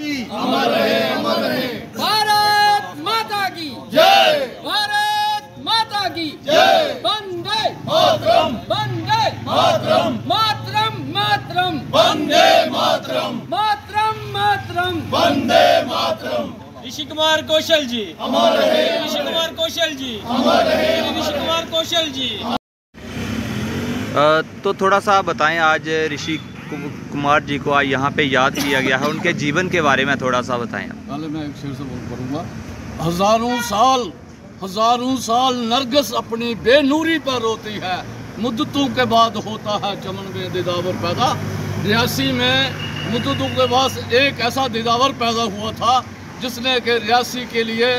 जी। अमर रहे अमर रहे। भारत माता की। जय। भारत माता की। जय। वंदे। मातरम। वंदे। मातरम। मातरम मातरम। वंदे मातरम। मातरम मातरम। वंदे मातरम। ऋषि कुमार कौशल जी। अमर रहे ऋषि कुमार कौशल जी। अमर रहे ऋषि कुमार कौशल जी। तो थोड़ा सा बताएँ आज ऋषि कु- कुमार जी को आज यहाँ पे याद किया गया है। उनके जीवन के बारे में थोड़ा सा बताएँ पहले मैं एक शेर से बोल करूँगा। हज़ारों साल हज़ारों साल नरगस अपनी बेनूरी पर रोती है। मुद्दतों के बाद होता है चमन में दिदावर पैदा। रियासी में मुद्दतों के बाद एक ऐसा दिदावर पैदा हुआ था, जिसने कि रियासी के लिए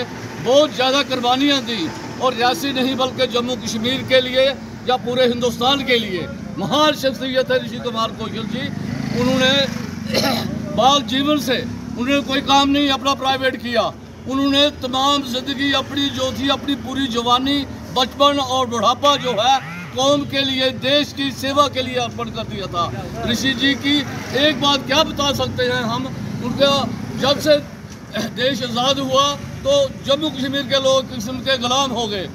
बहुत ज़्यादा कुर्बानियाँ दी। और रियासी नहीं, बल्कि जम्मू कश्मीर के लिए या पूरे हिंदुस्तान के लिए। महान शख्सियत है ऋषि कुमार कौशल जी। उन्होंने बाल जीवन से उन्होंने कोई काम नहीं, अपना प्राइवेट किया। उन्होंने तमाम ज़िंदगी अपनी जो थी, अपनी पूरी जवानी, बचपन और बुढ़ापा जो है, कौम के लिए, देश की सेवा के लिए अर्पण कर दिया था। ऋषि जी की एक बात क्या बता सकते हैं हम? उनका जब से देश आज़ाद हुआ तो जम्मू कश्मीर के लोग किस्म के गुलाम हो गए।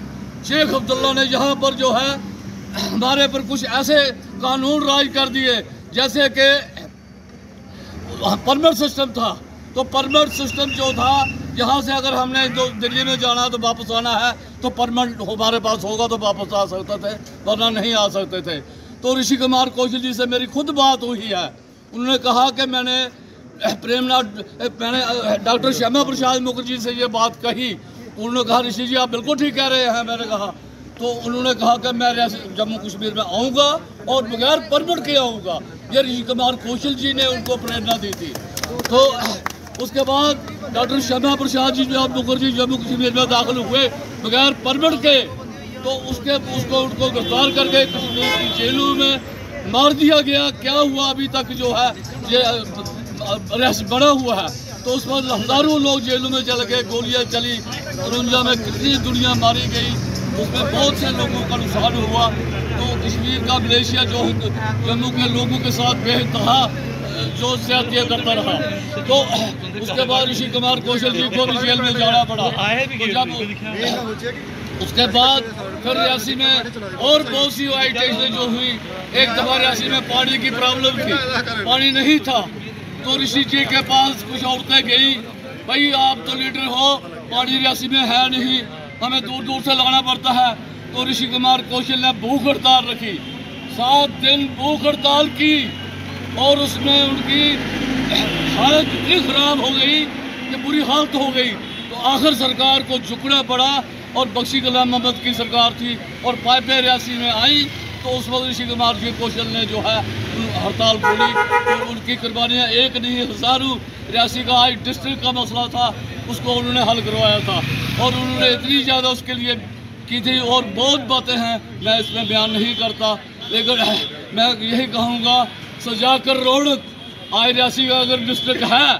शेख अब्दुल्ला ने यहाँ पर जो है हमारे पर कुछ ऐसे कानून राज कर दिए, जैसे कि परमिट सिस्टम था। तो परमिट सिस्टम जो था, यहाँ से अगर हमने जो दिल्ली में जाना है तो वापस आना है तो परमिट हमारे पास होगा तो वापस आ सकते थे, वरना नहीं आ सकते थे। तो ऋषि कुमार कौशल जी से मेरी खुद बात हुई है। उन्होंने कहा कि मैंने प्रेमनाथ मैंने डॉक्टर श्यामा प्रसाद मुखर्जी से ये बात कही। उन्होंने कहा, ऋषि जी, आप बिल्कुल ठीक कह रहे हैं। मैंने कहा तो उन्होंने कहा कि मैं जम्मू कश्मीर में आऊँगा और बगैर परमिट के आऊँगा। ये ऋषि कुमार कौशल जी ने उनको प्रेरणा दी थी। तो उसके बाद डॉक्टर श्यामा प्रसाद जी जो मुखर्जी जम्मू कश्मीर में दाखिल हुए बगैर परमिट के। तो उसके, उसको, उनको गिरफ़्तार करके कश्मीर की जेलों में। मार दिया गया। क्या हुआ अभी तक जो है? ये अरेस्ट बना हुआ है। तो उस पर हज़ारों लोग जेलों में चल गए। गोलियाँ चली। रुंजा में कितनी दुनिया मारी गई। उसमें बहुत से लोगों का नुकसान हुआ। तो कश्मीर का मलेशिया जो जम्मू के लोगों के साथ बेतहा जो ज़्यादा करता रहा। तो उसके बाद ऋषि कुमार कौशल जी को भी जेल में जाना पड़ा। तो जब उसके बाद फिर रियासी में और बहुत सी आइटेशन जो हुई। एक दफ़ा रियासी में पानी की प्रॉब्लम थी। पानी नहीं था। तो ऋषि जी के पास कुछ औरतें गई भाई आप तो लीडर हो पानी रियासी में है नहीं। हमें दूर दूर से लगाना पड़ता है। तो ऋषि कुमार कौशल ने भूख हड़ताल रखी। सात दिन भूख हड़ताल की और उसमें उनकी हालत इतनी खराब हो गई कि बुरी हालत हो गई। तो आखिर सरकार को झुकना पड़ा और बख्शी गुलाम मोहम्मद की सरकार थी और पाइपें रियासी में आई। तो उस वक्त ऋषि कुमार जी कौशल ने जो है, हड़ताल खोली तो उनकी कुर्बानियाँ एक नहीं, हज़ारों रियासी का आज डिस्ट्रिक्ट का मसला था, उसको उन्होंने हल करवाया था और उन्होंने इतनी ज़्यादा उसके लिए की थी और बहुत बातें हैं, मैं इसमें बयान नहीं करता। लेकिन मैं यही कहूँगा, सजा कर रौनक, आज रियासी का अगर डिस्ट्रिक्ट है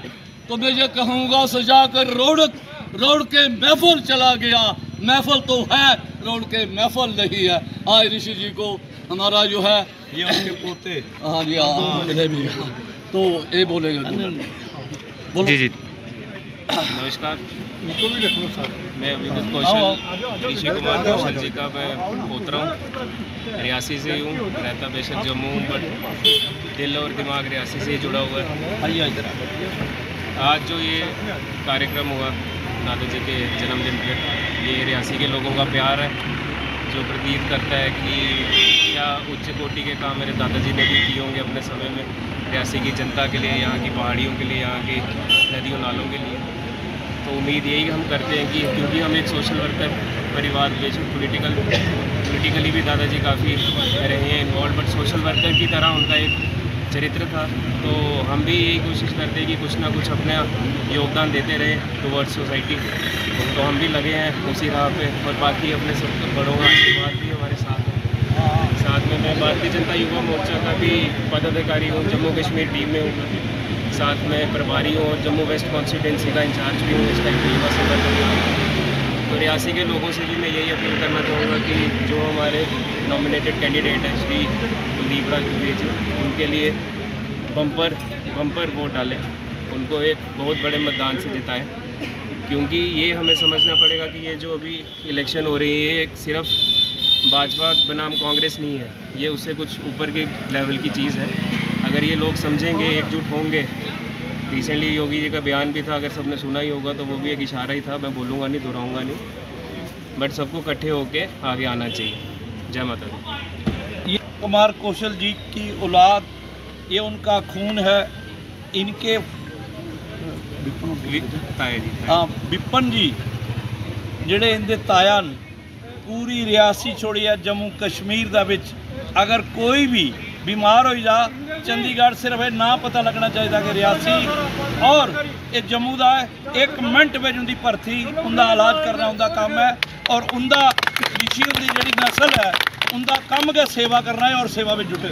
तो मैं ये कहूँगा, सजा कर रौनक रोड के महफल चला गया। महफल तो है रोड के महफल नहीं है। आज ऋषि जी को हमारा जो है ये उनके पोते। हाँ जी हाँ भी। हाँ। तो ये बोलेगा बोलो। जी जी। नमस्कार। मैं विद्युत कौशल ऋषि कुमार कौशल जी का मैं पोतरा हूँ। रियासी से ही हूँ रहता बेशक जम्मू हूँ बट दिल और दिमाग रियासी से ही जुड़ा हुआ है। आज जो ये कार्यक्रम हुआ दादा जी के जन्मदिन पे ये रियासी के लोगों का प्यार है, जो प्रतीत करता है कि क्या उच्च कोटि के काम मेरे दादाजी ने भी किए होंगे अपने समय में, रियासी की जनता के लिए, यहाँ की पहाड़ियों के लिए, यहाँ की नदियों, नालों के लिए। तो उम्मीद यही हम करते हैं कि क्योंकि हम एक सोशल वर्कर परिवार बेशक पोलिटिकल पोलिटिकली भी दादाजी काफ़ी रहे हैं इन्वॉल्व बट सोशल वर्कर की तरह उनका एक चरित्र था। तो हम भी यही कोशिश करते हैं कि कुछ ना कुछ अपना योगदान देते रहे टूवर्ड्स सोसाइटी तो हम भी लगे हैं उसी राह पे और बाकी अपने सब बड़ों का आशीर्वाद भी हमारे साथ है। साथ में मैं भारतीय जनता युवा मोर्चा का भी पदाधिकारी हूँ, जम्मू कश्मीर टीम में हूँ। साथ में प्रभारी हूँ जम्मू वेस्ट कॉन्स्टिट्यूंसी का इंचार्ज भी हूँ इस टाइम युवा संगठन तो रियासी के लोगों से भी मैं यही अपील करना चाहूँगा कि जो हमारे नॉमिनेटेड कैंडिडेट हैं, श्री कुलदीप राज जी, उनके लिए बम्पर बम्पर वोट डालें। उनको एक बहुत बड़े मतदान से जिताएँ। क्योंकि ये हमें समझना पड़ेगा कि ये जो अभी इलेक्शन हो रही है एक सिर्फ़ भाजपा बनाम कांग्रेस नहीं है। ये उससे कुछ ऊपर के लेवल की चीज़ है। अगर ये लोग समझेंगे, एकजुट होंगे रिसेंटली योगी जी का बयान भी था अगर सबने सुना ही होगा तो वो भी एक इशारा ही था मैं बोलूँगा नहीं दोहराऊँगा नहीं बट सबको इकट्ठे होके आगे आना चाहिए जय माता दी ये कुमार कौशल जी की औलाद ये उनका खून है इनके वि- ताया जी ਹਾਂ ਵਿਪਨ ਜੀ ਜਿਹੜੇ ਇਹਦੇ ਤਾਇਆ ਨੇ ਪੂਰੀ ਰਿਆਸੀ ਛੋੜੀ ਹੈ ਜੰਮੂ ਕਸ਼ਮੀਰ ਦਾ ਵਿੱਚ ਅਗਰ ਕੋਈ ਵੀ ਬਿਮਾਰ ਹੋਈ ਜਾ ਚੰਡੀਗੜ੍ਹ ਸਿਰਫ ਇਹ ਨਾ ਪਤਾ ਲੱਗਣਾ ਚਾਹੀਦਾ ਕਿ ਰਿਆਸੀ ਔਰ ਇਹ ਜੰਮੂ ਦਾ ਇੱਕ ਮਿੰਟ ਵਿੱਚ ਉਹਦੀ ਭਰਤੀ, ਉਹਦਾ ਇਲਾਜ ਕਰਨਾ ਉਹਦਾ ਕੰਮ ਹੈ ਔਰ ਉਹਦਾ ਰਿਸ਼ੀ ਦੀ ਜਿਹੜੀ ਨਸਲ ਹੈ, ਉਹਦਾ ਕੰਮ ਕੇ ਸੇਵਾ ਕਰਨਾ ਹੈ ਔਰ ਸੇਵਾ ਵਿੱਚ ਜੁਟੇ